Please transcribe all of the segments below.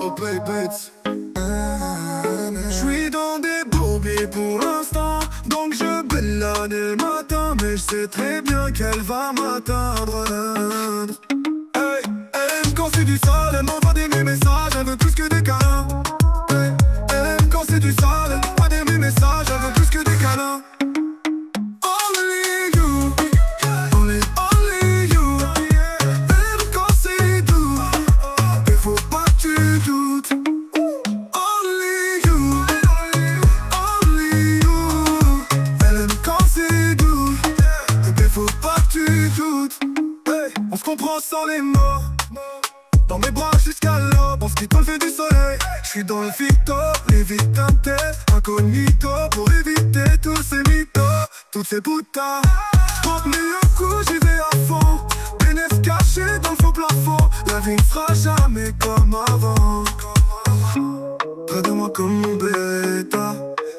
way bête J'suis dans des bourbiers pour l'instant Donc je belle le matin Mais je sais très bien qu'elle va m'atteindre. Hey, elle c'est du sale Elle m'envoie Sans les mots dans mes bras jusqu'à l'aube, on se quitte au lever du soleil. Je suis dans le victo, les vies teintées Incognito pour éviter tous ces mythos. Toutes ces boutades 30 millions de coups, j'y vais à fond. Bénéfice caché dans le faux plafond. La vie ne sera jamais comme avant. Près de moi comme mon bêta.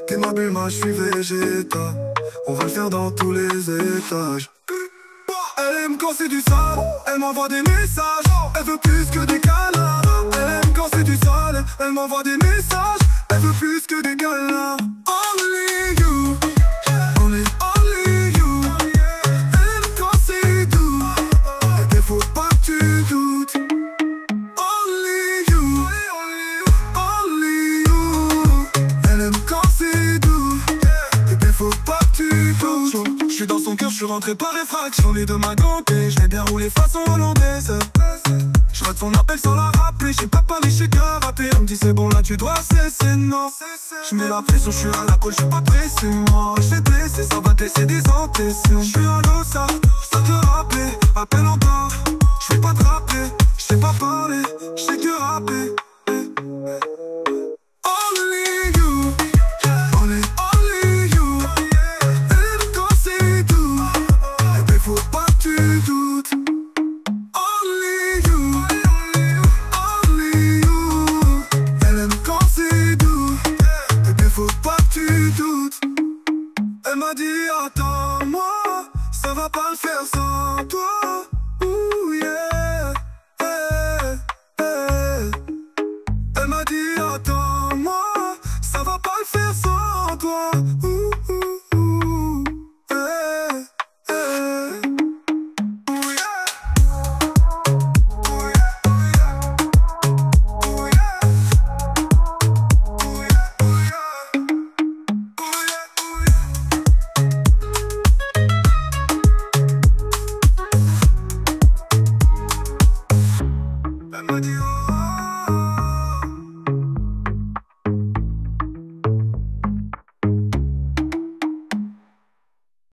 T'es ma bulle, je suis végéta. On va le faire dans tous les étages elle aime quand c'est du sale, elle m'envoie des messages. Elle veut plus que des câlins Elle aime quand c'est du sale, elle m'envoie des messages suis dans son cœur, je suis rentré par réfraction Les deux mains gantées, je l'ai bien roulé façon hollandaise Je rate son appel sans la rappeler J'ai pas parlé, j'ai qu'à rapper On me dit c'est bon là tu dois cesser, non Je mets la pression, je suis à la colle, je suis pas pressé Moi. Je laisser, ça va te laisser des antécédents Je suis à l'ossa, ça te rappeler m'a dit attends-moi Ça va pas le faire sans toi Ouh yeah hey, hey. Elle m'a dit attends-moi Elle m'a dit oh